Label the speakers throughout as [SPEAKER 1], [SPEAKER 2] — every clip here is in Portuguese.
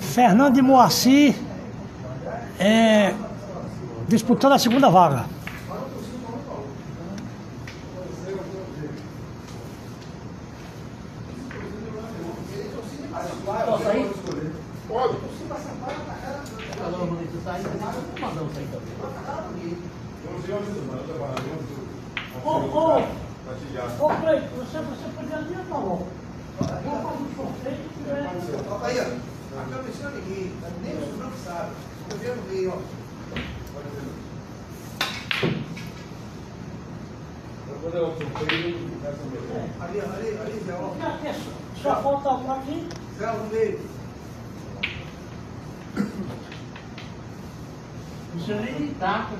[SPEAKER 1] Fernando de Moacir é, disputando a segunda vaga.
[SPEAKER 2] isso eu
[SPEAKER 3] liguei, nem os brancos sabem. O governo meio, ó. Ali, ali, ali, Zé, ó.
[SPEAKER 1] Só falta um aqui.
[SPEAKER 3] Zé, um dele.
[SPEAKER 2] Não sei nem gritar,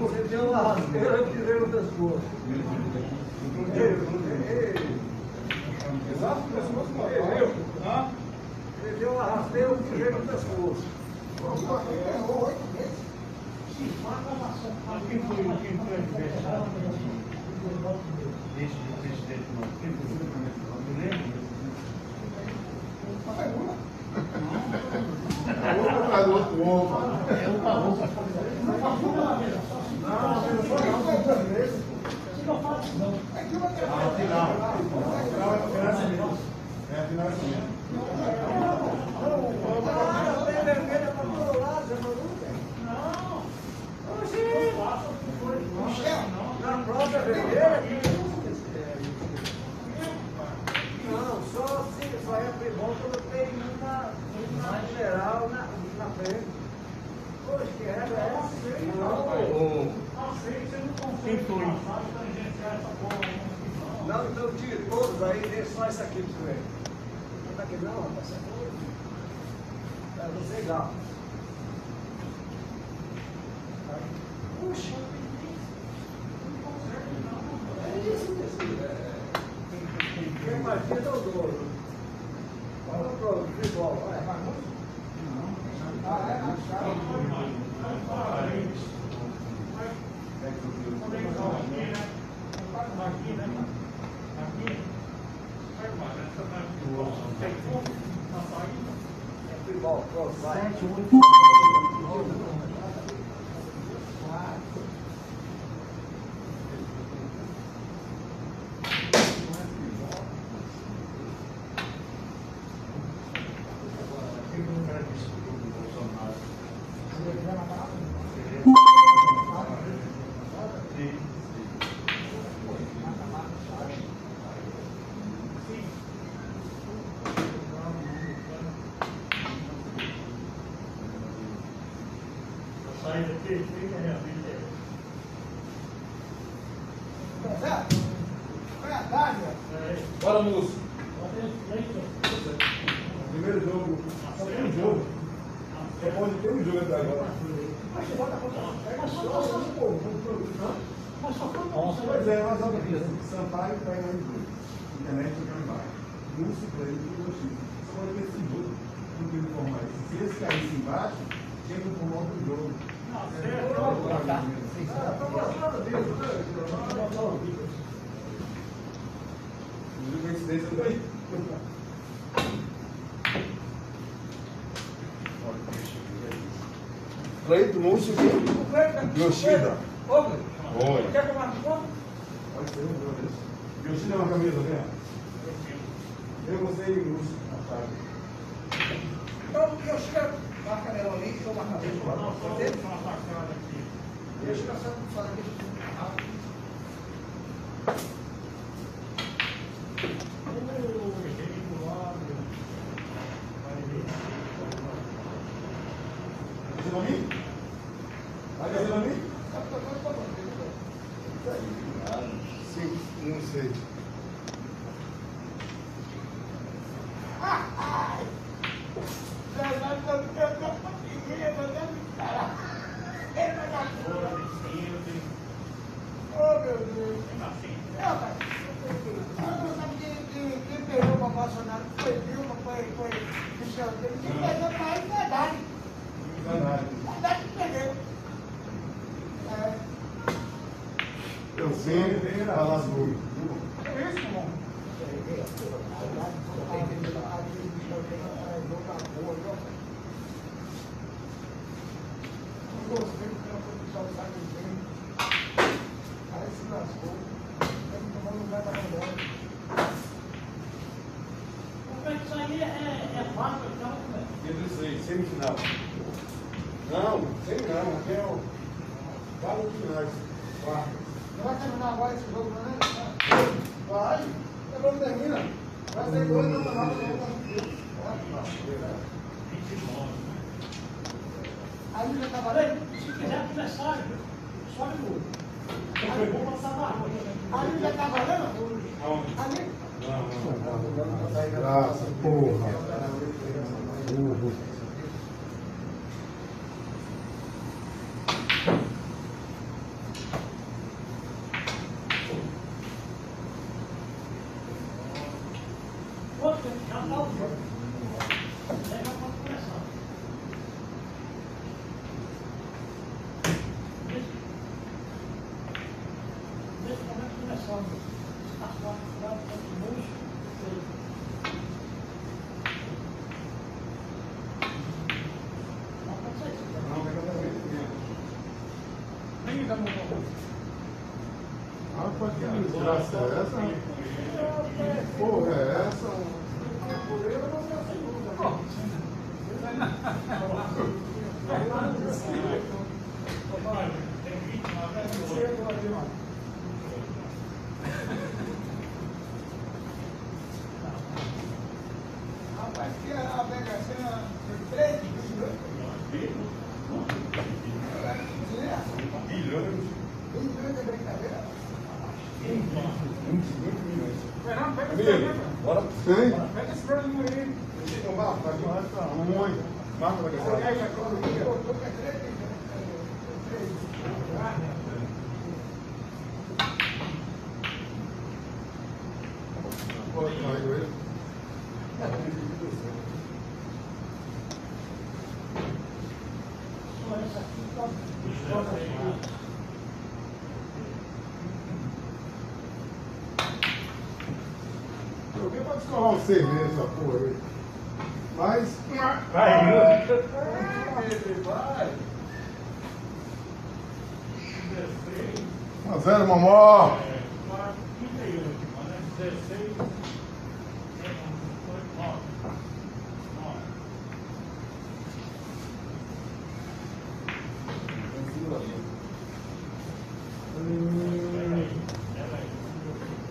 [SPEAKER 3] Você
[SPEAKER 2] tem
[SPEAKER 3] uma rasteira que veio no pescoço.
[SPEAKER 4] Exato, pescoço.
[SPEAKER 5] Thank you. E Yoshida. Oi.
[SPEAKER 4] quer tomar de conta?
[SPEAKER 5] Yoshida é uma camisa, né? Eu gostei de Múcio na tarde.
[SPEAKER 4] Então, chego, marca nela ali, eu marco a vez, pode ser? Deixa eu só falar aqui.
[SPEAKER 5] Mim? Vai mim? Sim, não sei.
[SPEAKER 4] Oh, meu Deus. Não, cara. Eu não sabe quem, quem, quem perdeu para Bolsonaro. Foi Dilma, foi, foi Michel Temer. Quem perdeu para ele foi Haddad.
[SPEAKER 5] Verdade.
[SPEAKER 4] Haddad que perdeu. É.
[SPEAKER 5] Eu sempre falo as coisas.
[SPEAKER 6] É isso, irmão.
[SPEAKER 1] Como é que isso aí é, é, é fácil, então, como é?
[SPEAKER 5] Entre os três, semifinal. Não, sei não, aqui é o. Vários finais. Quartas.
[SPEAKER 4] Não vai terminar agora esse jogo, não é?
[SPEAKER 5] Vai, é quando termina.
[SPEAKER 4] Vai ser dois, não, não, não, não. Aí já tá valendo?
[SPEAKER 1] Se quiser começar, sobe o olho. Aí eu vou passar na rua.
[SPEAKER 4] Ali já tá valendo? Ali?
[SPEAKER 5] Graça, porra. Burro.
[SPEAKER 1] Outro, já tá o jogo. Aí já pode começar. Nesse nesse momento começando as quatro frases contra o Não pode ser isso.
[SPEAKER 5] Não, é completamente
[SPEAKER 6] Nem dá muito
[SPEAKER 5] Rapaz, que desgraça é essa? Porra é essa?
[SPEAKER 4] Rapaz, que a Mega Sena foi três
[SPEAKER 5] Bilhões.
[SPEAKER 4] milhões de brincadeira.
[SPEAKER 5] 25 milhões.
[SPEAKER 6] Fernando, pega esse problema.
[SPEAKER 5] bora. Sim.
[SPEAKER 6] Pega esse problema aí.
[SPEAKER 5] Deixa eu tomar, vai tomar muito. Marca vai
[SPEAKER 6] Olha aí,
[SPEAKER 5] gastar.
[SPEAKER 6] já colocou.
[SPEAKER 4] Eu tô com três, três.
[SPEAKER 5] Pode tomar aí, ele.
[SPEAKER 1] Só essa aqui, tá?
[SPEAKER 5] Alguém um cerveja essa porra aí. Mas.
[SPEAKER 4] Vai.
[SPEAKER 5] 1 a 0, mamó.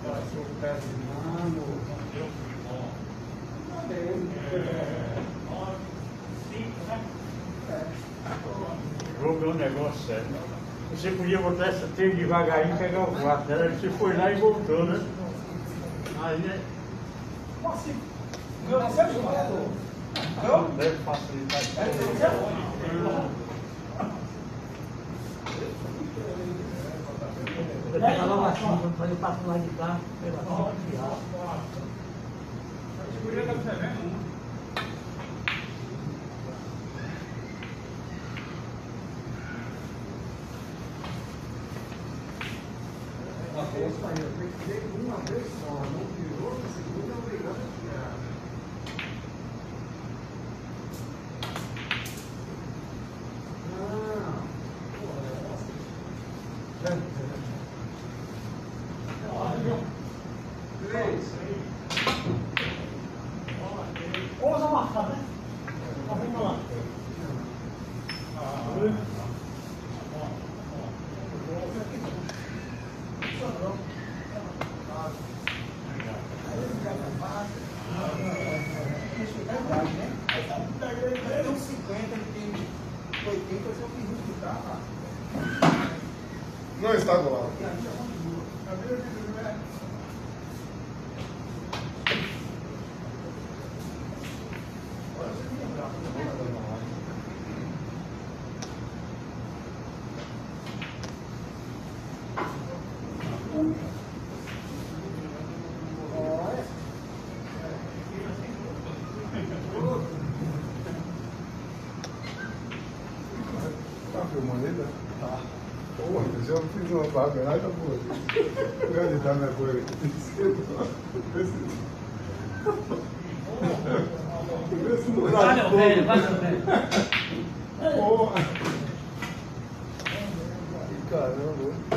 [SPEAKER 4] Passou o pé de mano.
[SPEAKER 7] Jogo é um negócio sério. Você podia botar essa teia devagarinho e pegar o quarto, né? Você foi lá e voltou, né? Aí é-
[SPEAKER 6] Como assim? Meu Deus, jogador.
[SPEAKER 7] não deve facilitar isso.
[SPEAKER 8] Eu tava lá assim, quando eu passo lá de cá, pela porta de ar.
[SPEAKER 6] A segurança tá
[SPEAKER 2] this
[SPEAKER 1] Normal. Fábio, ai tá
[SPEAKER 4] boa.
[SPEAKER 3] Não é de dar minha coisa aqui. Vê se não dá. Vai, meu
[SPEAKER 8] velho, vai,
[SPEAKER 4] meu
[SPEAKER 3] velho. Porra. Caramba.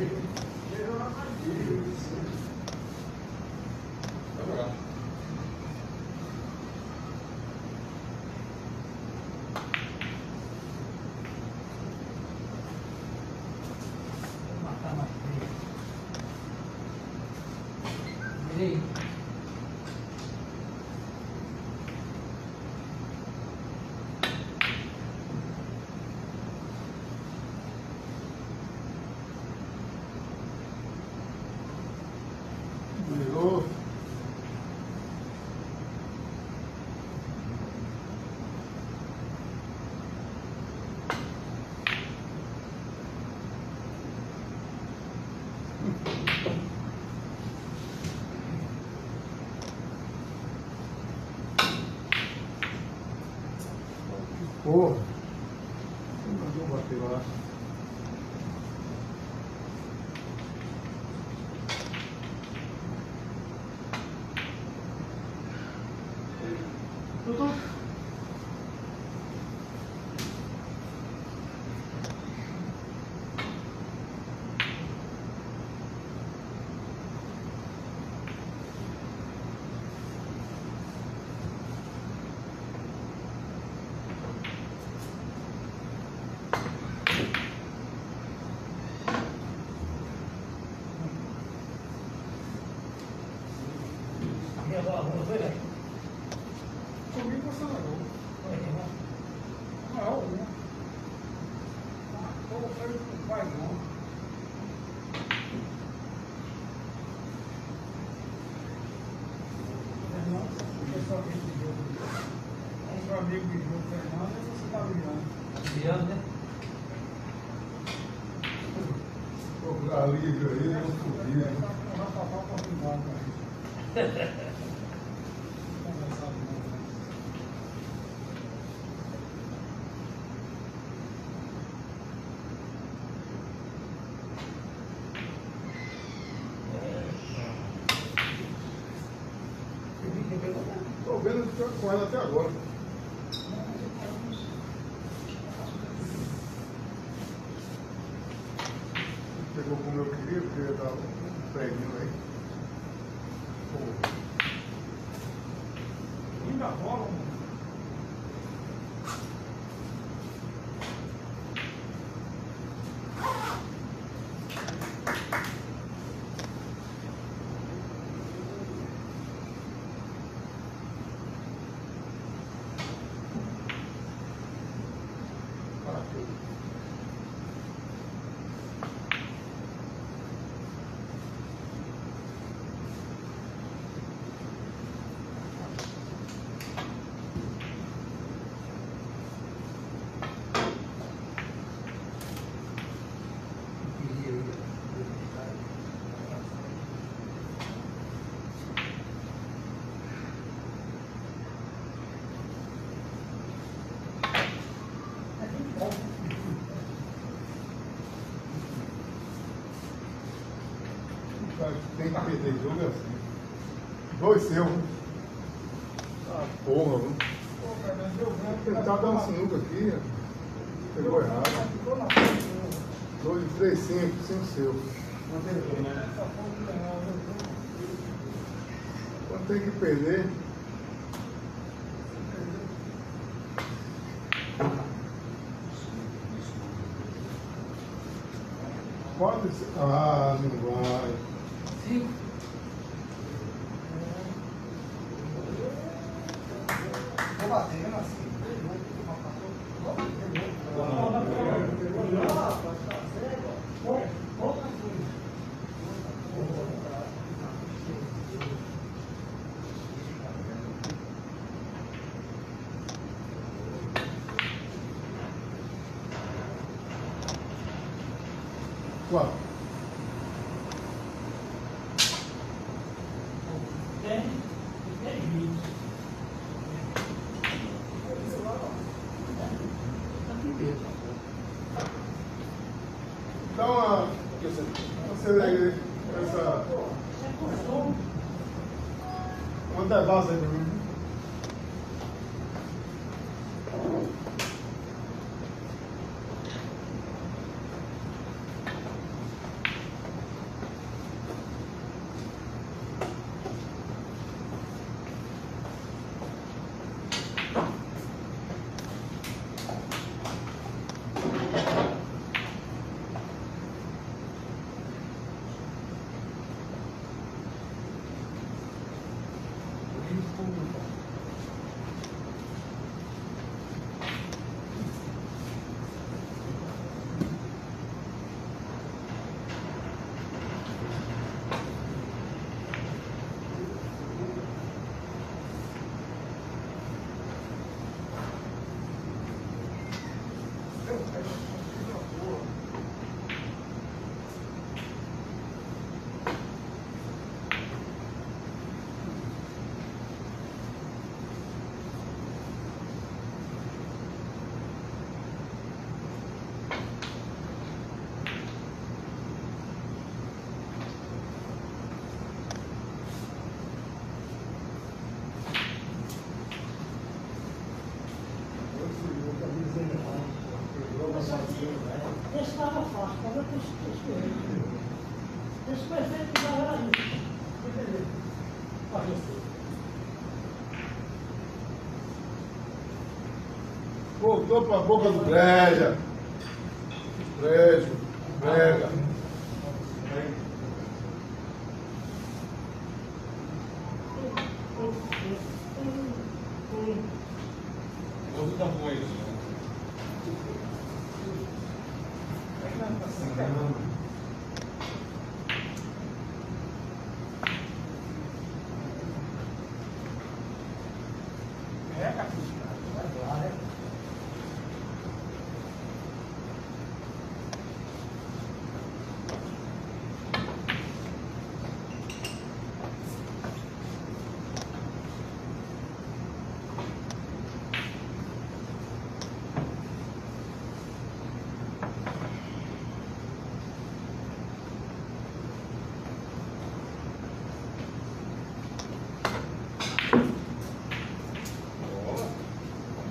[SPEAKER 3] よろしくお願いします。Thank you. Tá dar uma sinuca aqui, né? pegou errado. 2, 3, 5, 5 seu. Não tem que perder. Pode ser. Ah, não vai.
[SPEAKER 8] Cinco.
[SPEAKER 3] Voltou para a boca do breja.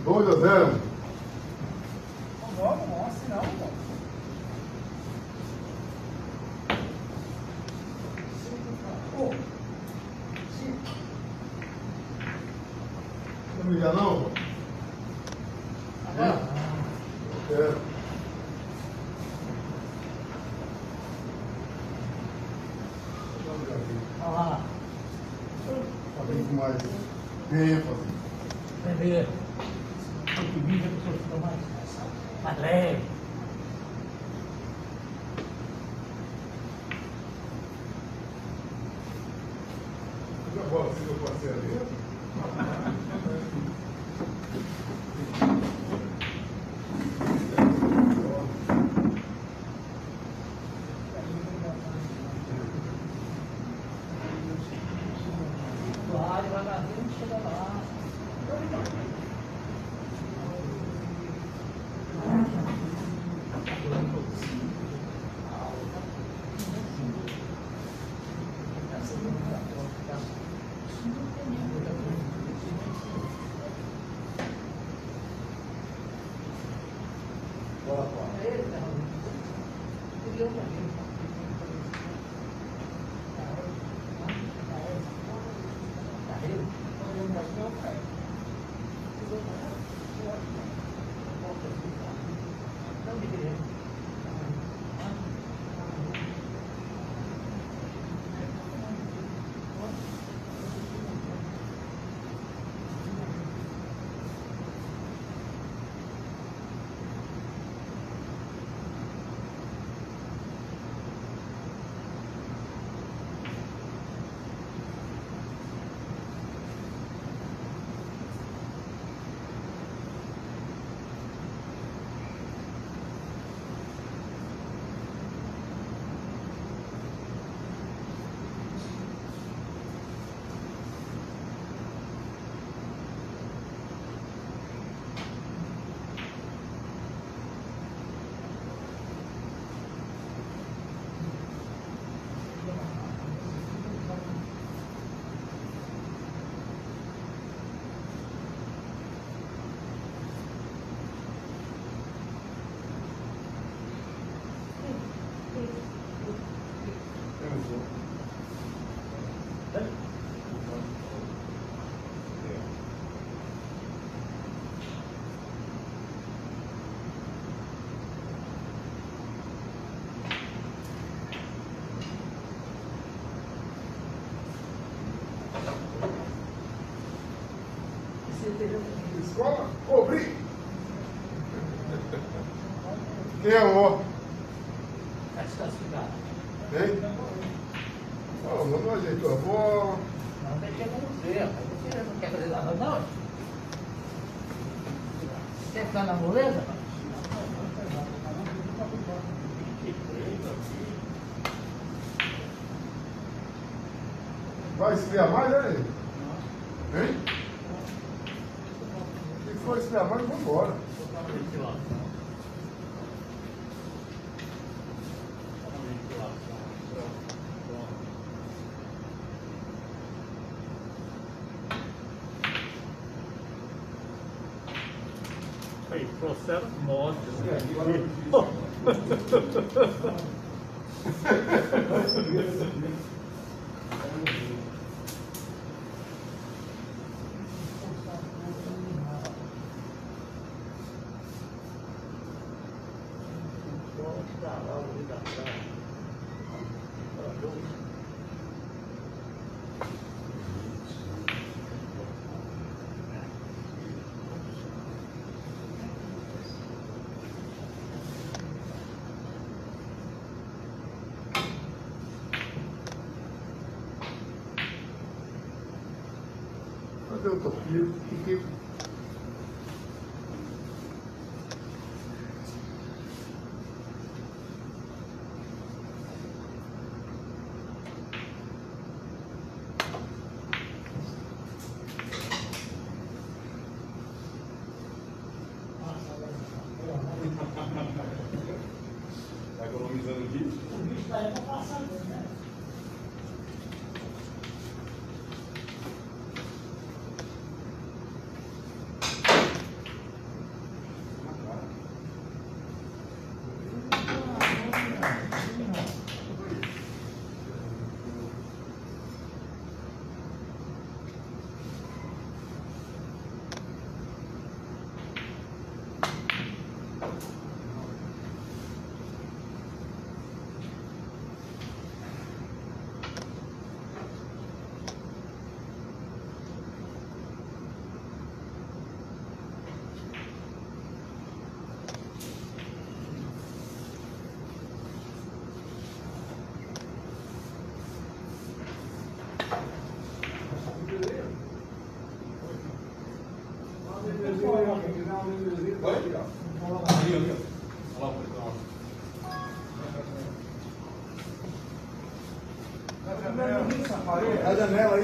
[SPEAKER 3] 2 a 0. Quem é o
[SPEAKER 8] Tá desclassificado.
[SPEAKER 3] Hein? Ó, não ajeitou a bola.
[SPEAKER 8] Não tem que. Você não quer fazer nada, não? Quer ficar na moleza?
[SPEAKER 3] Vai esfriar mais, né?
[SPEAKER 5] Hey, throw seven? No,
[SPEAKER 4] 来这没有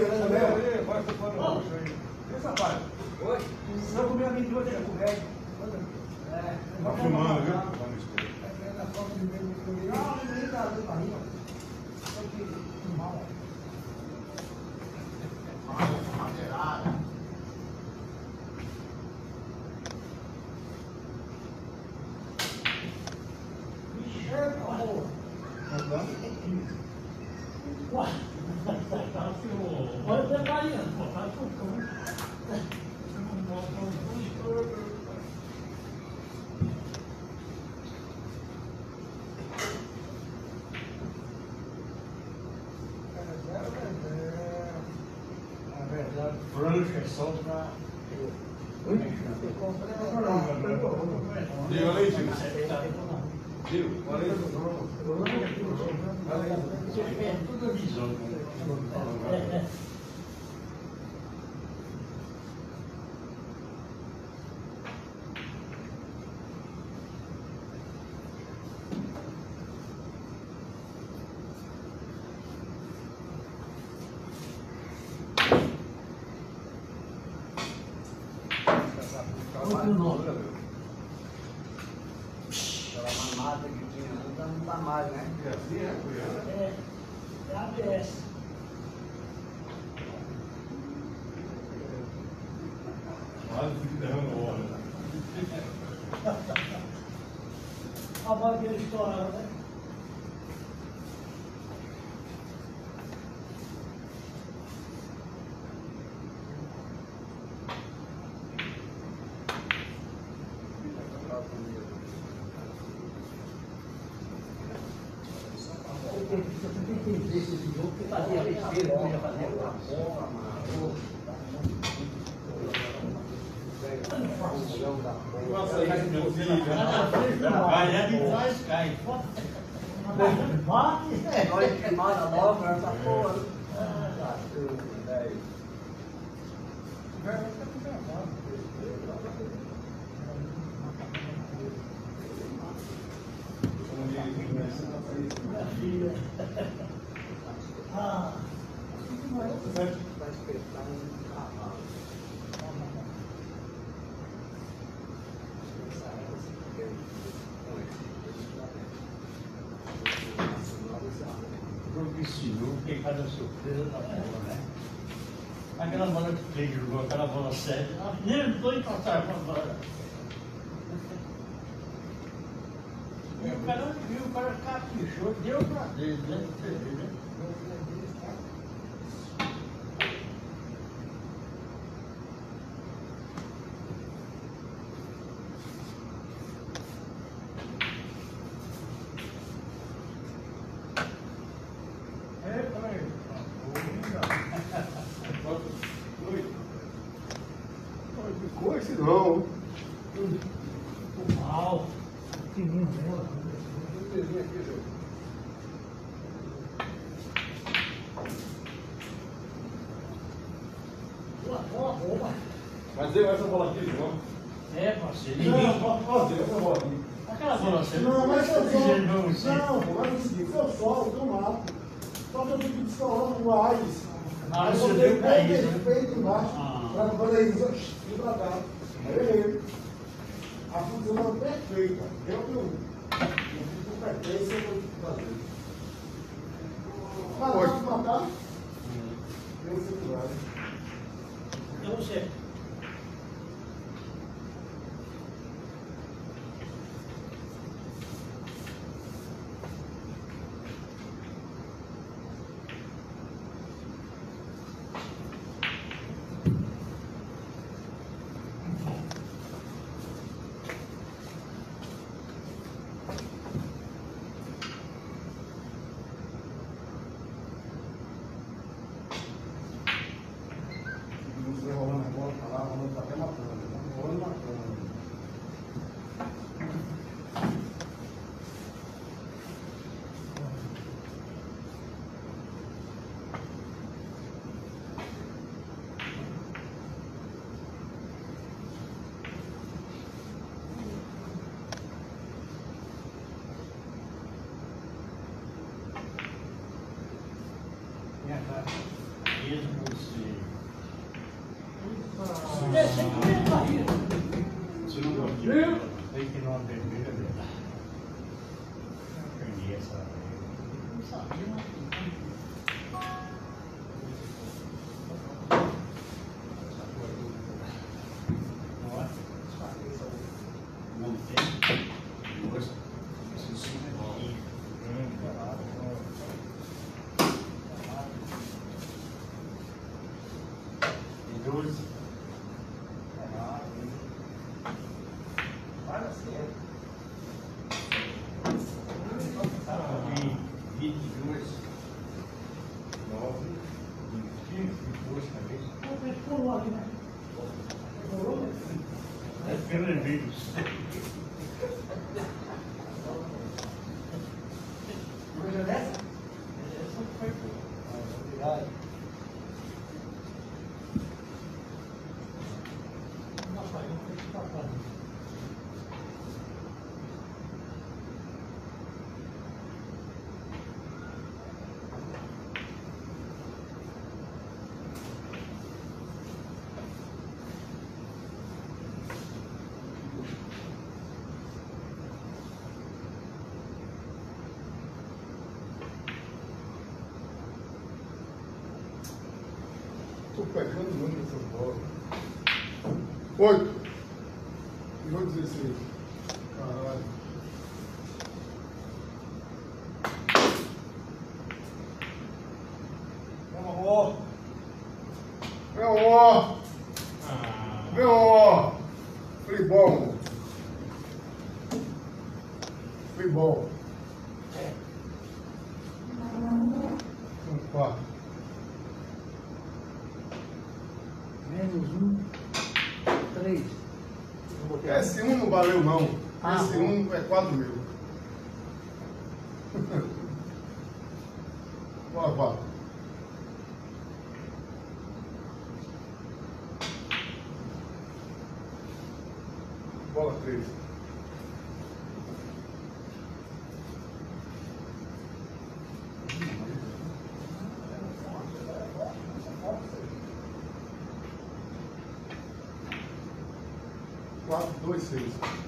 [SPEAKER 4] sabah
[SPEAKER 1] görüştü o
[SPEAKER 3] arada. said, I
[SPEAKER 7] never
[SPEAKER 1] believed I our
[SPEAKER 5] Mas eu essa bola aqui, João.
[SPEAKER 7] É, parceiro.
[SPEAKER 3] Não, pode fazer essa bola aqui.
[SPEAKER 7] Aquela bola você
[SPEAKER 3] Não, mas eu só.
[SPEAKER 7] não.
[SPEAKER 3] Não, pô, mas é o seguinte, eu solo, eu mato. Só que eu tenho que descolar no Ares.
[SPEAKER 7] Ah,
[SPEAKER 3] Aí
[SPEAKER 7] você
[SPEAKER 3] eu
[SPEAKER 7] veio pra isso, né?
[SPEAKER 3] peito embaixo,
[SPEAKER 7] Ah.
[SPEAKER 3] pra fazer isso, e pra cá. Aí eu errei. A função era perfeita. Eu que eu. Eu fiz com perfeita, eu vou fazer. Mas pode matar? Eu secundário.
[SPEAKER 1] Então você.
[SPEAKER 3] Você rolando a bola pra lá, rolando até matando. né? Rolando e matando.
[SPEAKER 7] Minha cara. Mesmo você.
[SPEAKER 1] Esse aqui é barriga.
[SPEAKER 7] Você não gostou? Tem que não vermelha dele. Aprendi essa. Não sabia, mas. Não é? Não tem.
[SPEAKER 5] Dois. Esse sim é bom.
[SPEAKER 7] Hum, caralho. E doze. Caralho.
[SPEAKER 2] Olha assim, é.
[SPEAKER 7] E vinte e dois.
[SPEAKER 5] Nove. Vinte e dois cabeças.
[SPEAKER 1] Você pulou ali, né? Pulou, né?
[SPEAKER 7] É pelo vírus.
[SPEAKER 2] Coisa dessa?
[SPEAKER 7] Essa foi boa.
[SPEAKER 2] Obrigado.
[SPEAKER 1] Nossa, eu vou ter que passar.
[SPEAKER 3] Estou pegando o número dessas bolas. Oito. eu não.
[SPEAKER 8] Ah.
[SPEAKER 3] Esse um é quadro meu. Bora, bora. Bola 13. services.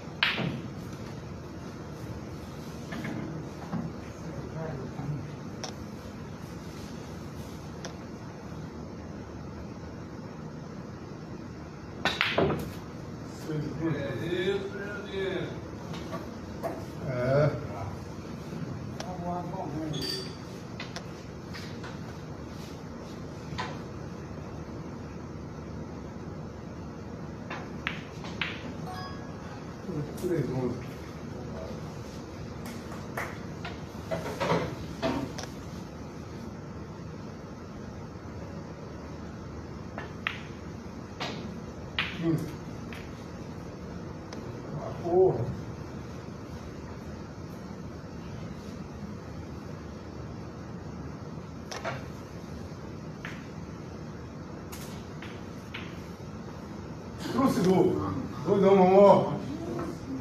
[SPEAKER 3] Trouxe do. Doidão, mamó.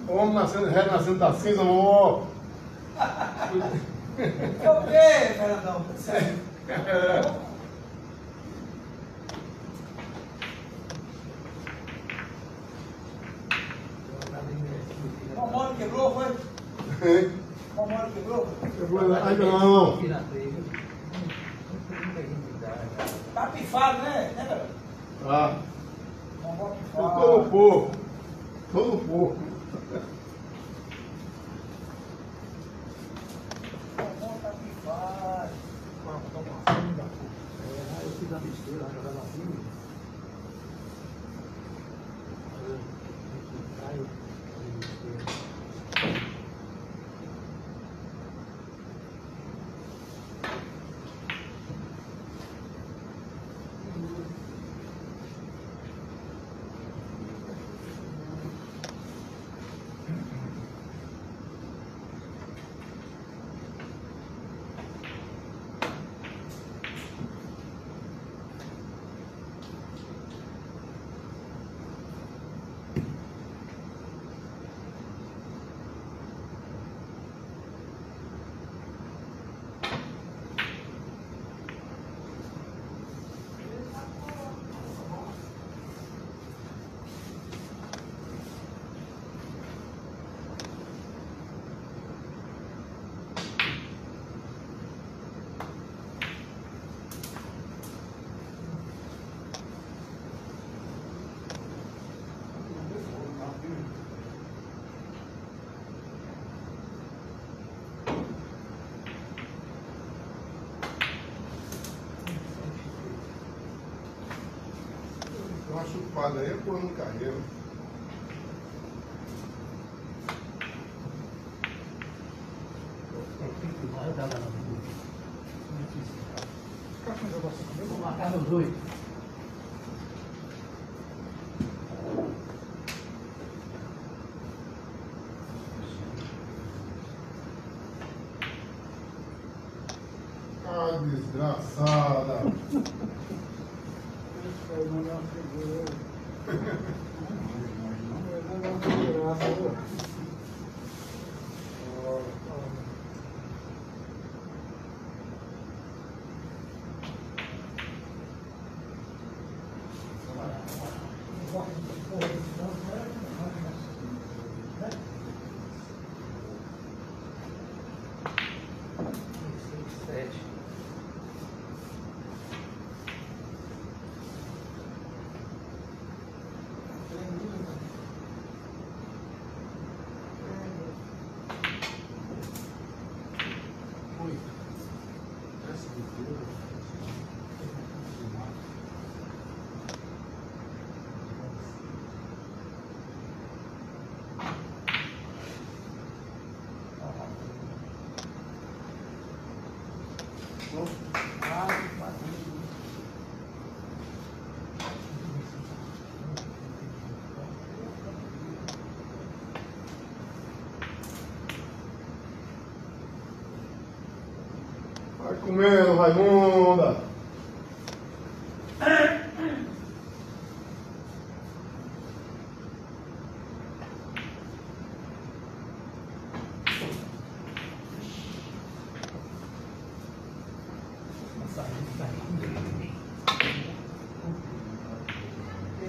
[SPEAKER 3] Homem nascendo, renascendo da cinza, mamó.
[SPEAKER 4] O quê, Fernandão? O mano quebrou, foi? O mano quebrou?
[SPEAKER 3] Ai, não.
[SPEAKER 8] Tira três.
[SPEAKER 4] Tá pifado, né? Né, Fernando?
[SPEAKER 3] Ah,
[SPEAKER 4] O mano
[SPEAKER 3] eu tô
[SPEAKER 4] pifado.
[SPEAKER 3] no porco. Tô no porco.
[SPEAKER 4] O mano tá pifado.
[SPEAKER 8] Eu fiz a besteira, jogando 40 anos de carreira. Vou marcar os dois.
[SPEAKER 3] Ah, desgraçada! Comendo, Raimunda.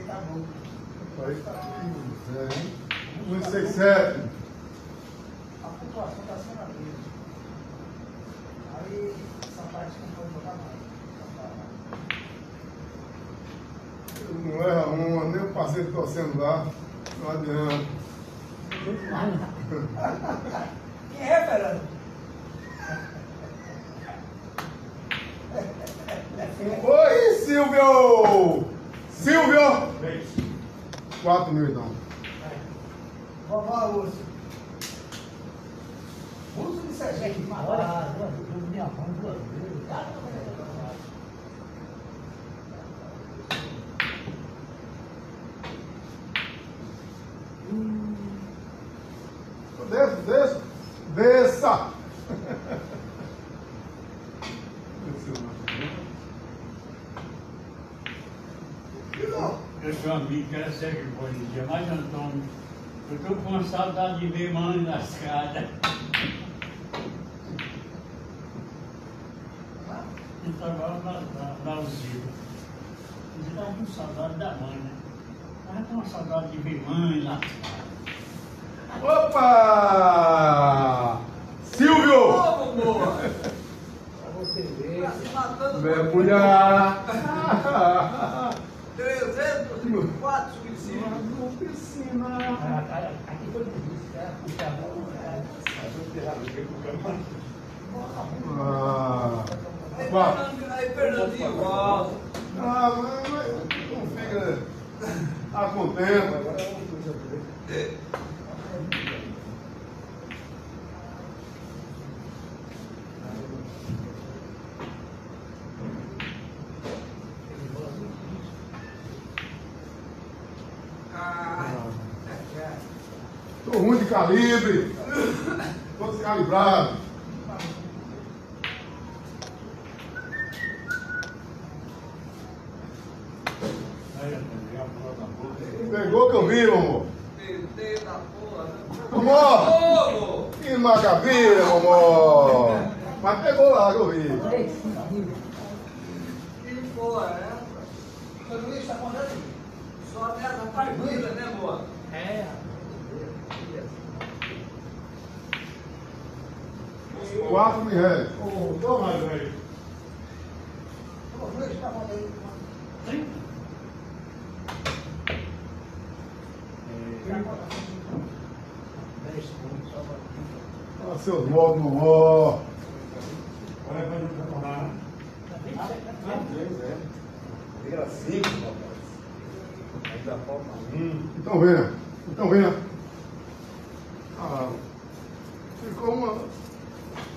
[SPEAKER 4] Tá bom.
[SPEAKER 3] Aí tá aqui, é, hein? 167.
[SPEAKER 4] A pontuação tá sendo a mesma. Aí, essa parte não pode jogar mais.
[SPEAKER 3] Não erra uma, nem o parceiro torcendo lá. Não adianta.
[SPEAKER 4] Quem é, Fernando?
[SPEAKER 3] Oi, Silvio! Silvio! 4 mil então.
[SPEAKER 4] Vovó Urso. Urso de Sergipe.
[SPEAKER 1] Ah, duas vezes, minha mão duas vezes. Cara,
[SPEAKER 3] Desça, desça. Desça.
[SPEAKER 7] Eu tenho um amigo que era dia, mas Antônio, eu estou com saudade de ver mãe na escada. Ele trabalhava na, na, na usina. Ele estava com saudade da mãe, né? Mas tenho uma saudade de ver mãe na escada.
[SPEAKER 3] Opa! Silvio!
[SPEAKER 4] Pra você ver.
[SPEAKER 2] Tá se matando.
[SPEAKER 3] Mergulhar!
[SPEAKER 2] 304 piscinas.
[SPEAKER 3] Piscina!
[SPEAKER 1] Ah, cara, Aqui foi difícil, né? Puxa a mão, né?
[SPEAKER 3] Ah,
[SPEAKER 2] Aí,
[SPEAKER 3] Vá.
[SPEAKER 2] Fernando- aí, Fernandinho, uau.
[SPEAKER 3] ah, mas, mas não fica ah, contento.
[SPEAKER 2] Ah,
[SPEAKER 3] Tô ruim de calibre. Tô descalibrado.
[SPEAKER 7] Aí, Antônio, já falou da boca.
[SPEAKER 3] Pegou que eu vi, amor.
[SPEAKER 2] perdei da porra.
[SPEAKER 3] Amor! Que maravilha, amor. Mas pegou lá que eu vi.
[SPEAKER 2] Que porra é essa?
[SPEAKER 4] Seu Luiz está contando?
[SPEAKER 2] Só nessa partida, né, boa?
[SPEAKER 1] É,
[SPEAKER 3] Quatro mil reais.
[SPEAKER 7] Toma, velho.
[SPEAKER 4] Ô, Luiz, está contando aí?
[SPEAKER 7] Trinta.
[SPEAKER 1] dez pontos, só
[SPEAKER 3] modos, meu amor.
[SPEAKER 7] Olha pra não tomar.
[SPEAKER 5] Vira cinco, rapaz. Ainda falta um.
[SPEAKER 3] Então venha. Então venha. Ah, ficou uma.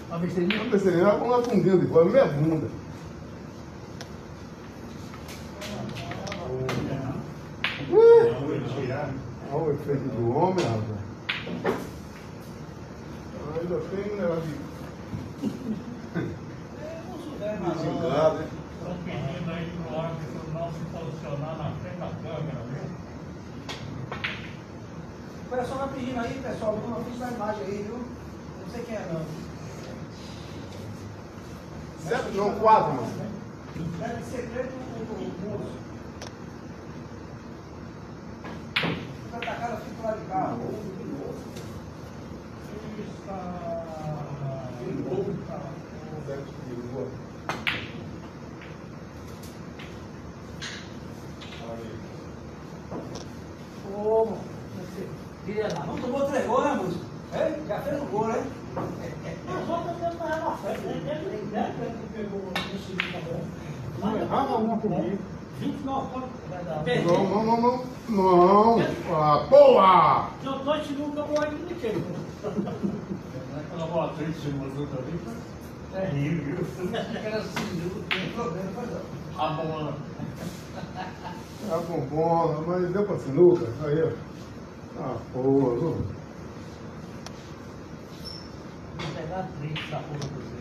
[SPEAKER 1] Uma besteirinha?
[SPEAKER 3] Uma besteirinha, uma fundinha de fora, meia bunda. Olha o efeito do homem, rapaz. Ainda tem um negócio de. Desenglado, hein?
[SPEAKER 7] Estão pedindo aí pro árbitro não se posicionar na frente da câmera, viu?
[SPEAKER 4] O pessoal está pedindo aí, pessoal, uma ficha da imagem aí, viu? Não sei quem é, não.
[SPEAKER 3] Sete, não, quatro, mano.
[SPEAKER 4] Deve ser preto o moço. Fica atacado, fica lá de carro.
[SPEAKER 1] Ô, você vira na mão.
[SPEAKER 4] Não tomou três gols, né, moço? É? Já fez um gol, né?
[SPEAKER 1] Os outros tentando na na frente, né? Deve deve que pegou esse também.
[SPEAKER 3] Não errava uma comigo.
[SPEAKER 1] 29 pontos.
[SPEAKER 3] Não, não, não, não. Não. Ah, boa!
[SPEAKER 1] Eu tô te nunca vou admitir.
[SPEAKER 7] Aquela bola três em cima do outro ali foi terrível.
[SPEAKER 4] Aquela sinuca, tem problema, faz não.
[SPEAKER 7] A bola.
[SPEAKER 3] É a bombona, mas deu pra sinuca. Aí, ó. Ah, porra?
[SPEAKER 1] Vou pegar três da porra do Zé.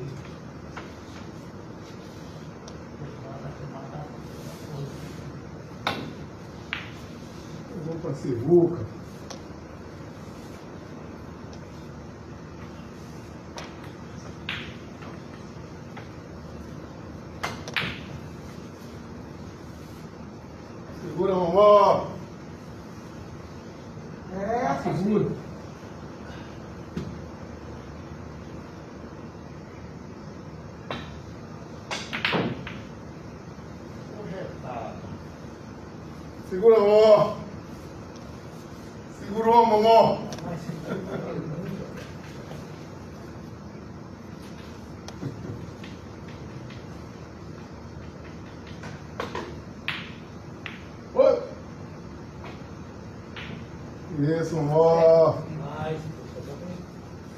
[SPEAKER 3] Vou pra sinuca. Segura, mamó.
[SPEAKER 4] É,
[SPEAKER 3] Segura. Segura, mamó. Segurou, mamó. Isso, ó.
[SPEAKER 8] Demais,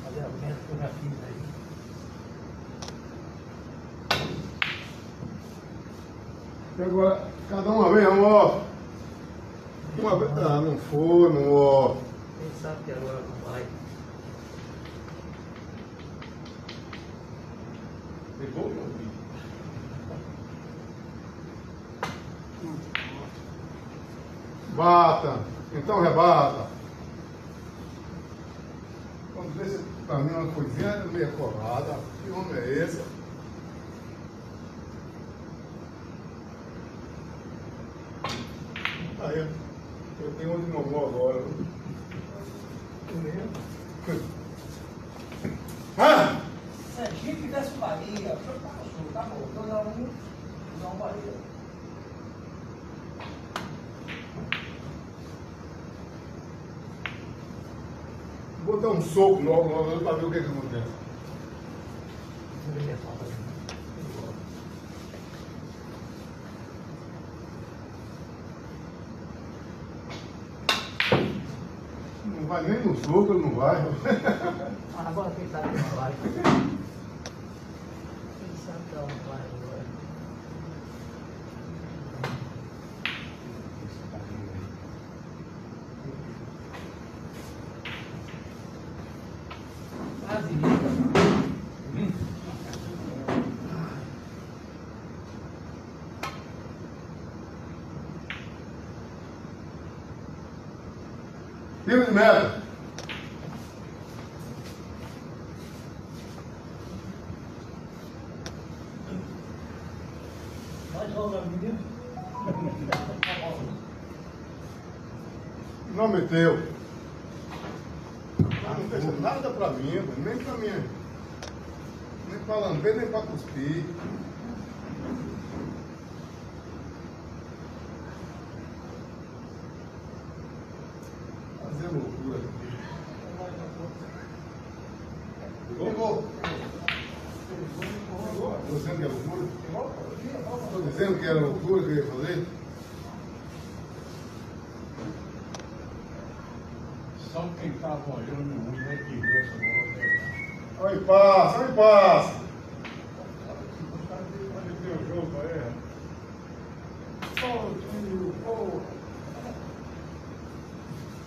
[SPEAKER 8] fazer a meta que eu já fiz aí.
[SPEAKER 3] E agora, cada uma vez, amor. Uma vez. Ah, não foi, amor.
[SPEAKER 8] Quem sabe que agora não vai.
[SPEAKER 5] Pegou o meu vídeo.
[SPEAKER 3] Bata. Então rebata. Vamos pra mim uma coisinha meio colada. Que homem é esse? Aí, eu tenho um de mamão agora. Ah!
[SPEAKER 2] Se a gente tivesse Bahia, o senhor tá no sul, tá bom. Cada um dá um Bahia.
[SPEAKER 3] Vou botar um soco logo, logo para ver o que, que acontece.
[SPEAKER 8] Não
[SPEAKER 3] vai nem no soco, ele não vai.
[SPEAKER 8] Ah, agora quem sabe que não vai. Quem sabe que ela não vai agora. Quase isso.
[SPEAKER 3] Time de.
[SPEAKER 1] Vai jogar, menino.
[SPEAKER 3] Não meteu. Não fez nada pra mim, nem pra mim. Nem pra lamber, nem pra cuspir. Fazer loucura. Pegou. Estou dizendo que é loucura? Estou dizendo que era loucura que eu ia fazer?
[SPEAKER 7] Só quem estava olhando o ruim é que viu essa bola.
[SPEAKER 3] Olha, passa, olha, passa.
[SPEAKER 7] Olha que o jogo é.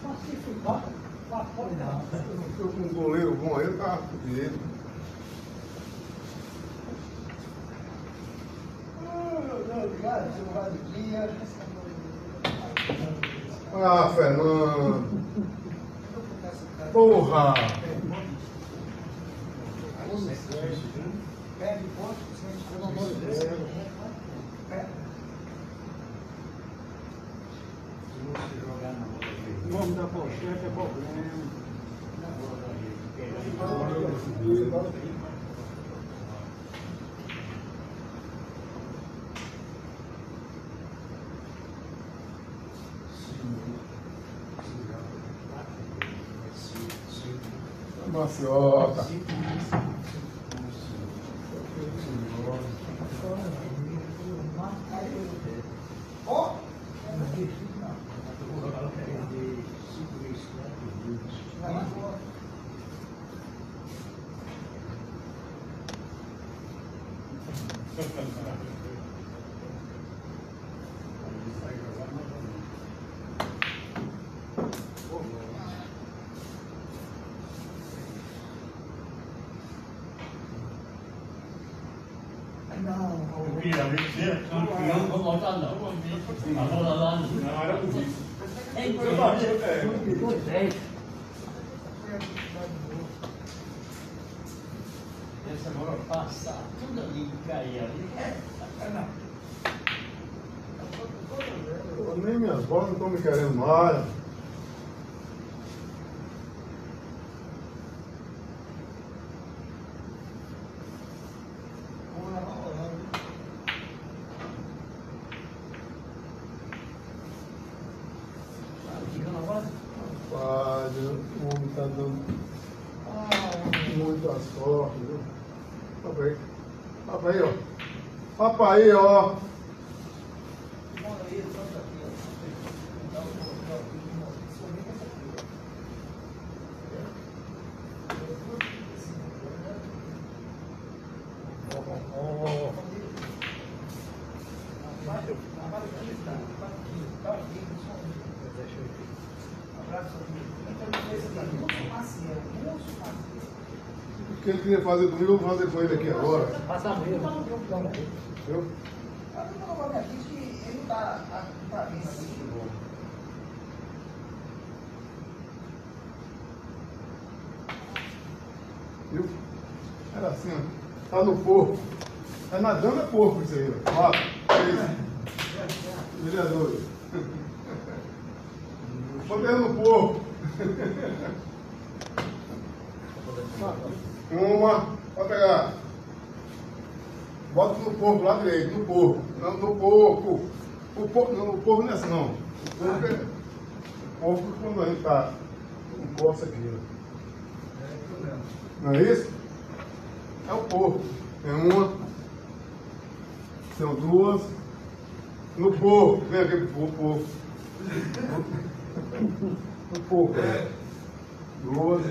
[SPEAKER 1] Mas se ficar, lá fora não.
[SPEAKER 3] Eu com um tava fudido. Ah, Fernando. Porra!
[SPEAKER 2] Perde ponto, pelo amor de Deus.
[SPEAKER 7] Se você jogar na bola dele,
[SPEAKER 1] O nome da pochete é problema.
[SPEAKER 7] na bola dele, querendo
[SPEAKER 3] Maciota.
[SPEAKER 2] Ó,
[SPEAKER 7] Ser campeão, não vou botar não. A bola lá no.
[SPEAKER 5] Não, era bonito.
[SPEAKER 7] Eu
[SPEAKER 5] bati.
[SPEAKER 7] Essa bola passar tudo ali cair ali.
[SPEAKER 3] Nem minhas bolas não estão me querendo mais. Aí, ó. O que ele queria fazer comigo, eu vou fazer com ele aqui agora.
[SPEAKER 8] Passa mesmo.
[SPEAKER 3] Viu?
[SPEAKER 2] Ah, não, não, não, diz que ele não tá, tá, tá bem assim.
[SPEAKER 3] Viu? Era assim, ó. Tá no porco. Tá nadando é porco isso aí, ó. Ó, três. Vereadores. Podendo no porco. Uma. Pode pegar. Bota no porco lá direito, no porco. Não, no porco. O porco não, o porco não é assim não. O porco é. O porco quando a gente tá com coça aqui, ó. Não é isso? É o porco. É uma. São duas. No porco. Vem aqui pro porco. No porco. é. Duas.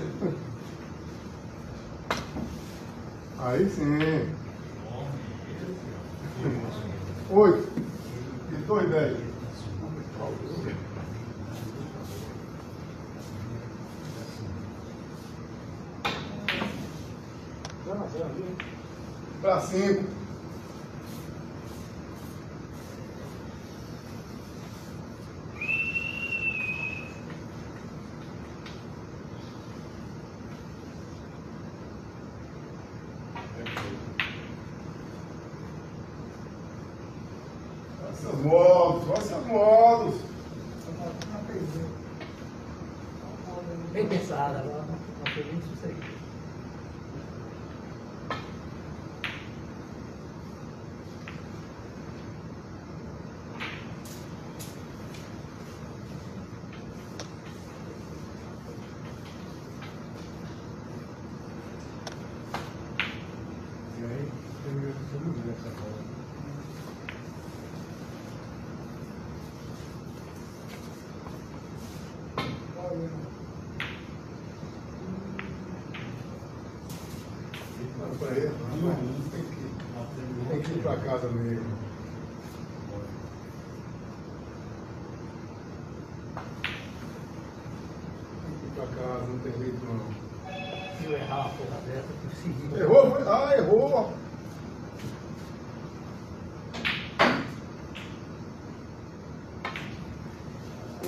[SPEAKER 3] Aí sim. 8 e 2, 10. Para 5.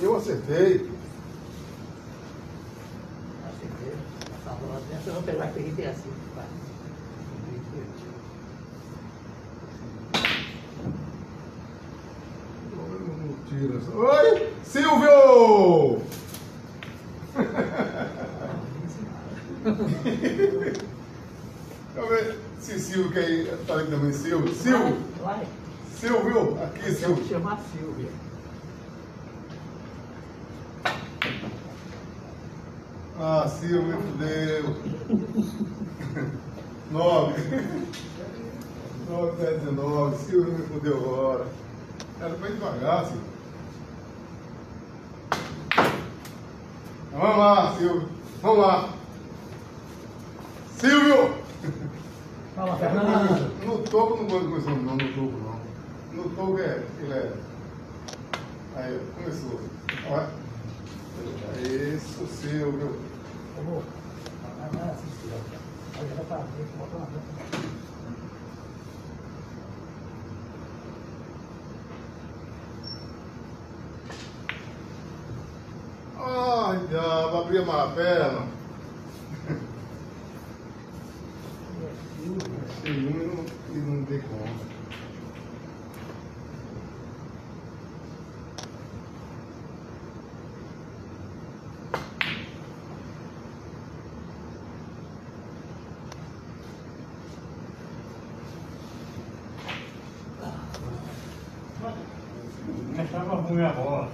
[SPEAKER 3] Eu acertei.
[SPEAKER 8] Acertei. Essa bola dessa eu vou pegar aquele assim.
[SPEAKER 3] Não tira essa- Oi, Silvio! Deixa ver se Silvio quer ir. Tá ali também, Silvio. Silvio!
[SPEAKER 8] Vai.
[SPEAKER 3] Silvio! Aqui, Silvio.
[SPEAKER 8] chamar Silvia.
[SPEAKER 3] Silvio, me fudeu. Nove. Nove, dez, dezenove. Silvio me fudeu agora. Era pra ir devagar, Silvio. Vamos lá, Silvio. Vamos lá. Silvio!
[SPEAKER 8] Fala, Fernando.
[SPEAKER 3] No topo não pode começar, não, no topo não. No topo é, ele é. Aí, começou. Olha. Isso, Silvio. Ai, diabo, abri uma perna. Achei um e não, e não dei conta.
[SPEAKER 7] Começava ruim a bola.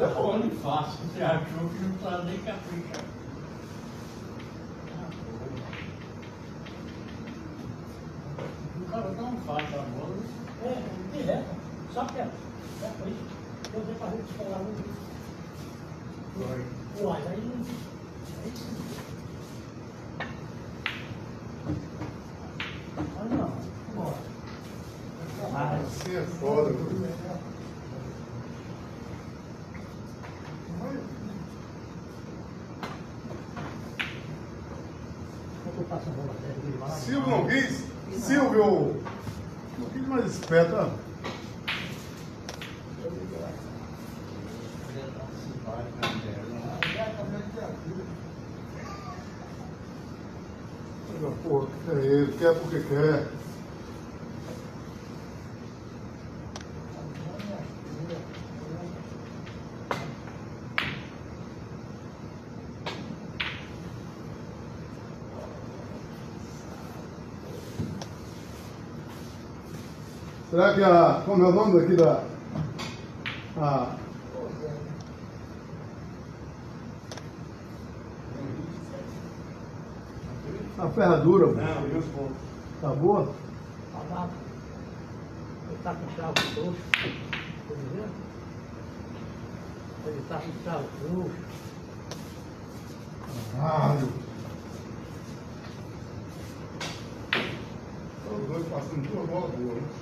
[SPEAKER 7] Olha fácil, você achou que não precisava nem caprichar. O cara não faz a bola.
[SPEAKER 1] É, direto. Só que é. Por isso. Eu vou fazer isso falar no. Uai, aí não. Aí
[SPEAKER 3] profeta. Porra, quer ele, quer porque quer. Será que a. Como é o nome daqui da. A. A ferradura. mano.
[SPEAKER 4] Não, e os pontos.
[SPEAKER 3] Tá boa?
[SPEAKER 1] Tá lá. Ele tá com chave roxo, por tá vendo? Ele tá com chave roxo.
[SPEAKER 3] Caralho! Os dois passando por uma boa, né?